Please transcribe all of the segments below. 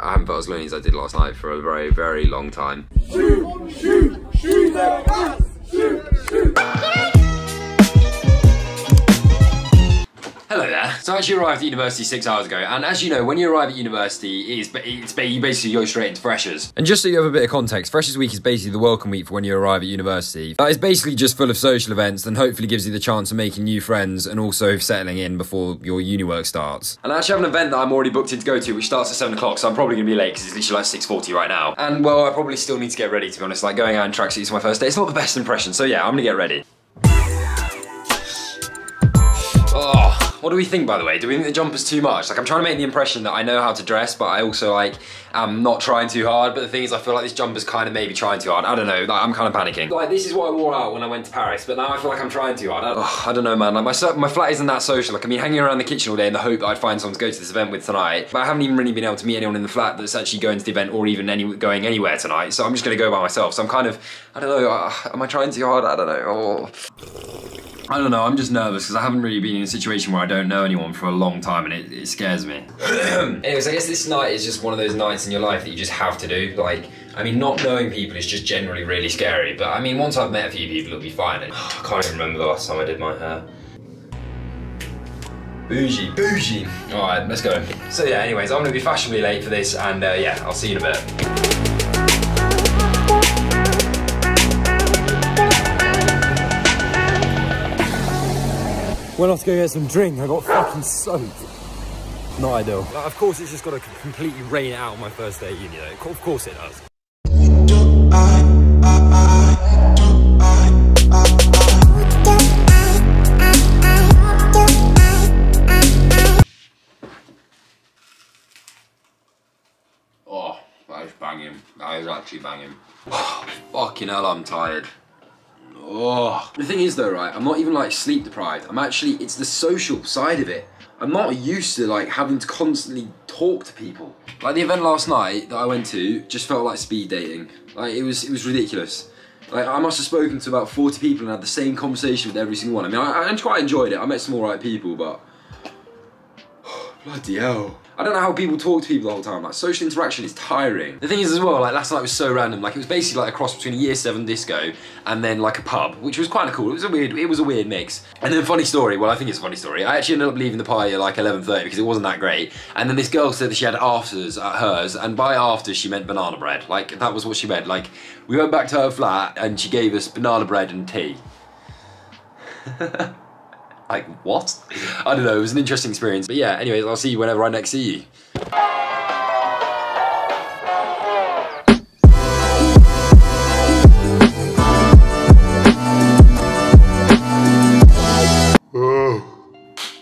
I haven't felt as lonely as I did last night for a very, very long time. Shoot, shoot, shoot there. So I actually arrived at university six hours ago, and as you know, when you arrive at university, it's, it's you basically go straight into freshers. And just so you have a bit of context, Freshers Week is basically the welcome week for when you arrive at university. That is basically just full of social events, and hopefully gives you the chance of making new friends and also settling in before your uni work starts. And I actually have an event that I'm already booked in to go to, which starts at seven o'clock, so I'm probably gonna be late because it's literally like six forty right now. And well, I probably still need to get ready to be honest. Like going out in tracksuits my first day, it's not the best impression. So yeah, I'm gonna get ready. What do we think, by the way? Do we think the jumper's too much? Like, I'm trying to make the impression that I know how to dress, but I also, like, am not trying too hard. But the thing is, I feel like this jumper's kind of maybe trying too hard. I don't know. Like, I'm kind of panicking. Like, this is what I wore out when I went to Paris, but now I feel like I'm trying too hard. I, oh, I don't know, man. Like, my, my flat isn't that social. Like, I mean, hanging around the kitchen all day in the hope that I'd find someone to go to this event with tonight. But I haven't even really been able to meet anyone in the flat that's actually going to the event or even any going anywhere tonight. So I'm just going to go by myself. So I'm kind of, I don't know. Uh, am I trying too hard? I don't know. Oh. I don't know, I'm just nervous because I haven't really been in a situation where I don't know anyone for a long time and it, it scares me. Anyways, I guess this night is just one of those nights in your life that you just have to do. Like, I mean, not knowing people is just generally really scary, but I mean, once I've met a few people, it'll be fine. And, oh, I can't even remember the last time I did my hair. Bougie, bougie. All right, let's go. So yeah, anyways, I'm gonna be fashionably late for this and uh, yeah, I'll see you in a bit. Went off to go get some drink, I got fucking soaked. Not ideal. Like, of course it's just got to completely rain out on my first day at uni though. Of course it does. Oh, that is banging. That is actually banging. Fucking hell, I'm tired. Oh. The thing is though, right, I'm not even like sleep deprived. I'm actually, it's the social side of it. I'm not used to like having to constantly talk to people. Like the event last night that I went to just felt like speed dating. Like it was, it was ridiculous. Like I must have spoken to about 40 people and had the same conversation with every single one. I mean, I, I quite enjoyed it. I met some alright people, but bloody hell. I don't know how people talk to people the whole time. Like social interaction is tiring. The thing is as well, like last night was so random. Like it was basically like a cross between a year seven disco and then like a pub, which was kind of cool. It was a weird, it was a weird mix. And then funny story. Well, I think it's a funny story. I actually ended up leaving the party at like 11:30 because it wasn't that great. And then this girl said that she had afters at hers, and by afters she meant banana bread. Like that was what she meant. Like we went back to her flat and she gave us banana bread and tea. Like, what? I don't know, it was an interesting experience. But yeah, anyways, I'll see you whenever I next see you.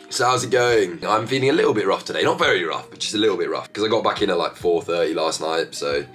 So how's it going? I'm feeling a little bit rough today. Not very rough, but just a little bit rough. Because I got back in at like 4.30 last night, so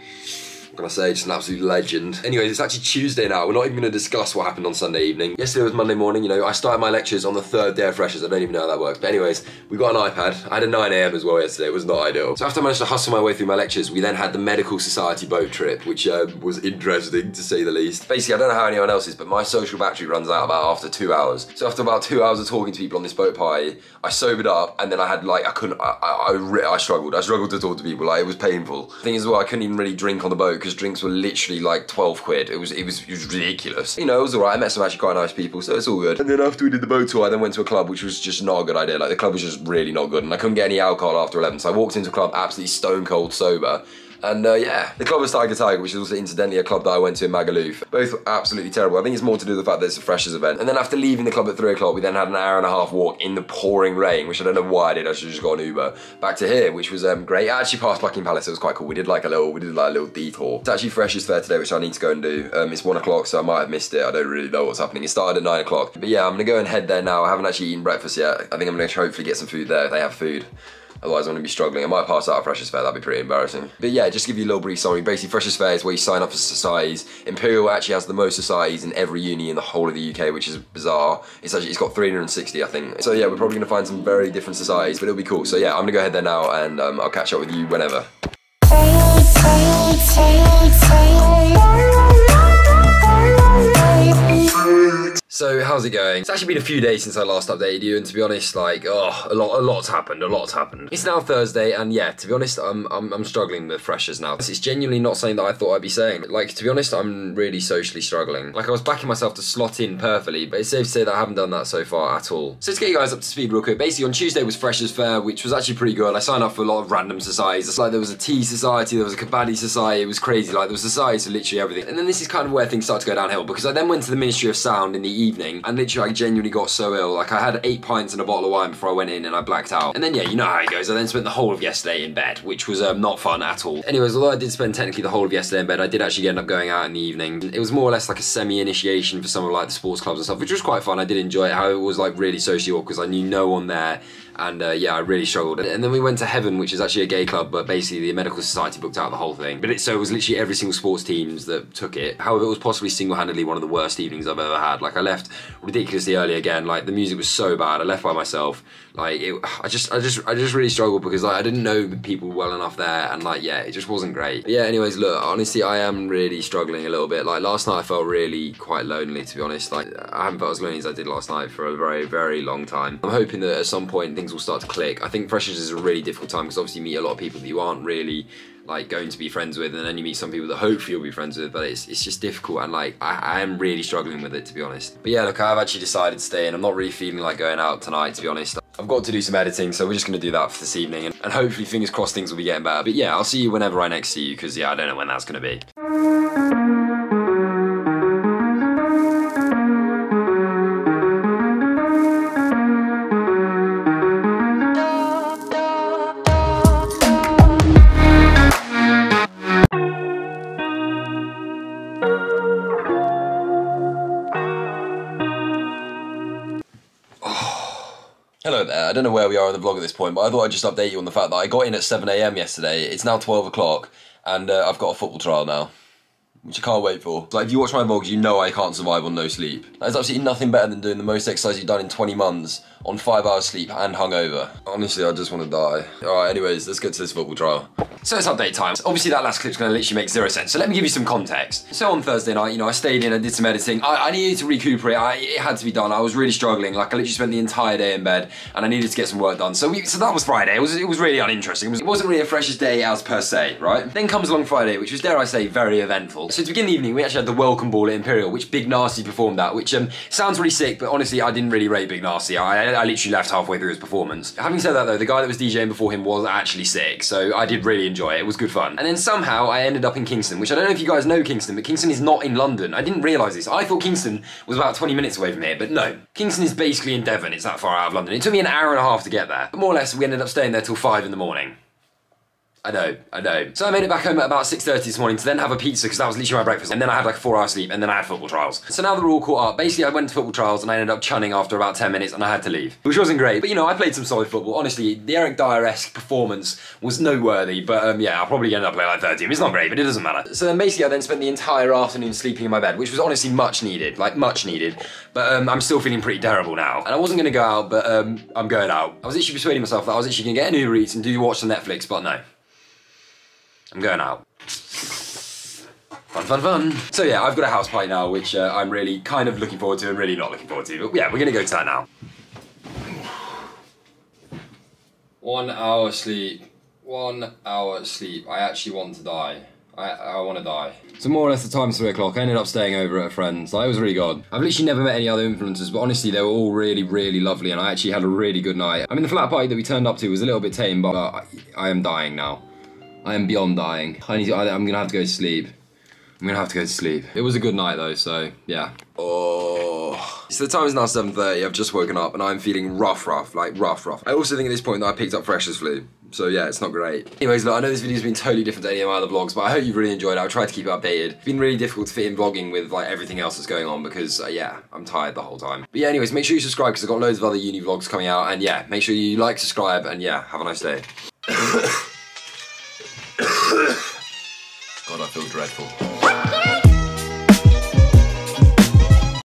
can I say? Just an absolute legend. Anyways, it's actually Tuesday now. We're not even going to discuss what happened on Sunday evening. Yesterday was Monday morning. You know, I started my lectures on the third day of freshers. I don't even know how that works. But anyways, we got an iPad. I had a 9 a.m. as well yesterday. It was not ideal. So after I managed to hustle my way through my lectures, we then had the Medical Society boat trip, which uh, was interesting to say the least. Basically, I don't know how anyone else is, but my social battery runs out about after two hours. So after about two hours of talking to people on this boat party, I sobered up and then I had like, I couldn't, I, I, I, I struggled. I struggled to talk to people. Like, it was painful. The thing is, well, I couldn't even really drink on the boat because drinks were literally like 12 quid. It was, it was, it was ridiculous. You know, it was alright. I met some actually quite nice people, so it's all good. And then after we did the boat tour, I then went to a club, which was just not a good idea. Like the club was just really not good, and I couldn't get any alcohol after 11. So I walked into a club absolutely stone cold sober. And uh, yeah, the club was Tiger Tiger, which is also incidentally a club that I went to in Magaluf. Both absolutely terrible. I think it's more to do with the fact that it's a freshers event. And then after leaving the club at three o'clock, we then had an hour and a half walk in the pouring rain, which I don't know why I did. I should have just got an Uber back to here, which was um, great. I actually passed Buckingham Palace. It was quite cool. We did like a little, we did like a little detour. It's actually freshers fair today, which I need to go and do. Um, it's one o'clock, so I might have missed it. I don't really know what's happening. It started at nine o'clock. But yeah, I'm gonna go and head there now. I haven't actually eaten breakfast yet. I think I'm gonna hopefully get some food there. They have food. Otherwise, I'm going to be struggling. I might pass out of Freshers Fair, that'd be pretty embarrassing. But yeah, just give you a little brief summary. Basically, Freshers Fair is where you sign up for societies. Imperial actually has the most societies in every uni in the whole of the UK, which is bizarre. It's actually, it's got 360, I think. So yeah, we're probably going to find some very different societies, but it'll be cool. So yeah, I'm going to go ahead there now and um, I'll catch up with you whenever. How's it going? It's actually been a few days since I last updated you, and to be honest, like, oh, a lot, a lot's happened. A lot's happened. It's now Thursday, and yeah, to be honest, I'm, I'm, I'm struggling with freshers now. It's genuinely not something that I thought I'd be saying. Like, to be honest, I'm really socially struggling. Like, I was backing myself to slot in perfectly, but it's safe to say that I haven't done that so far at all. So to get you guys up to speed real quick, basically on Tuesday was freshers fair, which was actually pretty good. I signed up for a lot of random societies. It's like there was a tea society, there was a kabaddi society. It was crazy. Like there was societies for literally everything. And then this is kind of where things started to go downhill because I then went to the Ministry of Sound in the evening, and literally I genuinely got so ill. Like I had eight pints and a bottle of wine before I went in, and I blacked out. And then yeah, you know how it goes. I then spent the whole of yesterday in bed, which was um, not fun at all. Anyways, although I did spend technically the whole of yesterday in bed, I did actually end up going out in the evening. It was more or less like a semi-initiation for some of like the sports clubs and stuff, which was quite fun. I did enjoy it. How it was like really socially awkward because I knew no one there and uh, yeah, I really struggled. And then we went to Heaven, which is actually a gay club, but basically the medical society booked out the whole thing. But it, so it was literally every single sports teams that took it. However, it was possibly single-handedly one of the worst evenings I've ever had. Like I left ridiculously early again. Like the music was so bad. I left by myself. Like it, I just, I just, I just really struggled because like I didn't know the people well enough there, and like yeah, it just wasn't great. But yeah. Anyways, look, honestly, I am really struggling a little bit. Like last night, I felt really quite lonely to be honest. Like I haven't felt as lonely as I did last night for a very, very long time. I'm hoping that at some point things will start to click. I think freshers is a really difficult time because obviously you meet a lot of people that you aren't really like going to be friends with and then you meet some people that hopefully you'll be friends with but it's, it's just difficult and like I, I am really struggling with it to be honest. But yeah look I've actually decided to stay and I'm not really feeling like going out tonight to be honest. I've got to do some editing so we're just going to do that for this evening and, and hopefully fingers crossed things will be getting better. But yeah I'll see you whenever I next see you because yeah I don't know when that's going to be Hello there. I don't know where we are in the vlog at this point, but I thought I'd just update you on the fact that I got in at 7am yesterday. It's now 12 o'clock, and uh, I've got a football trial now. Which I can't wait for. Like, if you watch my vlogs, you know I can't survive on no sleep. There's absolutely nothing better than doing the most exercise you've done in 20 months on 5 hours sleep and hungover. Honestly, I just want to die. Alright, anyways, let's get to this football trial. So it's update time. Obviously, that last clip's to literally make zero sense. So let me give you some context. So on Thursday night, you know, I stayed in, I did some editing. I, I needed to recuperate. I, it had to be done. I was really struggling. Like, I literally spent the entire day in bed, and I needed to get some work done. So we, so that was Friday. It was it was really uninteresting. It, was, wasn't really a freshest day as per se, right? Then comes along Friday, which was dare I say very eventful. So to begin the evening, we actually had the welcome ball at Imperial, which Big Narstie performed that, which um, sounds really sick, but honestly, I didn't really rate Big Narstie. I, I literally left halfway through his performance. Having said that, though, the guy that was DJing before him was actually sick, so I did really enjoy it. It was good fun. And then somehow I ended up in Kingston, which I don't know if you guys know Kingston, but Kingston is not in London. I didn't realise this. I thought Kingston was about 20 minutes away from here, but no. Kingston is basically in Devon. It's that far out of London. It took me an hour and a half to get there. But more or less, we ended up staying there till 5 in the morning. I know, I know. So I made it back home at about 6.30 this morning to then have a pizza because that was literally my breakfast. And then I had like a four hour sleep and then I had football trials. So now they're all caught up. Basically, I went to football trials and I ended up chunning after about 10 minutes and I had to leave. Which wasn't great, but you know, I played some solid football. Honestly, the Eric Dier-esque performance was noteworthy, but um, yeah, I'll probably end up playing like 13. It's not great, but it doesn't matter. So then basically I then spent the entire afternoon sleeping in my bed, which was honestly much needed, like much needed. But um, I'm still feeling pretty terrible now. And I wasn't gonna go out, but um, I'm going out. I was actually persuading myself that I was actually gonna get an Uber Eats and do watch some Netflix, but no. I'm going out. Fun, fun, fun. So yeah, I've got a house party now, which uh, I'm really kind of looking forward to and really not looking forward to. But yeah, we're gonna go to that now. One hour sleep. One hour sleep. I actually want to die. I, I want to die. So more or less the time's three o'clock. I ended up staying over at a friend's. Like, it was really good. I've literally never met any other influencers, but honestly, they were all really, really lovely, and I actually had a really good night. I mean, the flat party that we turned up to was a little bit tame, but uh, I, I am dying now. I am beyond dying. I need to, I, I'm gonna have to go to sleep. I'm gonna have to go to sleep. It was a good night though, so yeah. Oh. So the time is now 7.30, I've just woken up and I'm feeling rough, rough, like rough, rough. I also think at this point that I picked up freshers flu. So yeah, it's not great. Anyways, look, I know this video's been totally different to any of my other vlogs, but I hope you've really enjoyed it. I'll try to keep it updated. It's been really difficult to fit in vlogging with like everything else that's going on because uh, yeah, I'm tired the whole time. But yeah, anyways, make sure you subscribe because I've got loads of other uni vlogs coming out and yeah, make sure you like, subscribe and yeah, have a nice day. dreadful.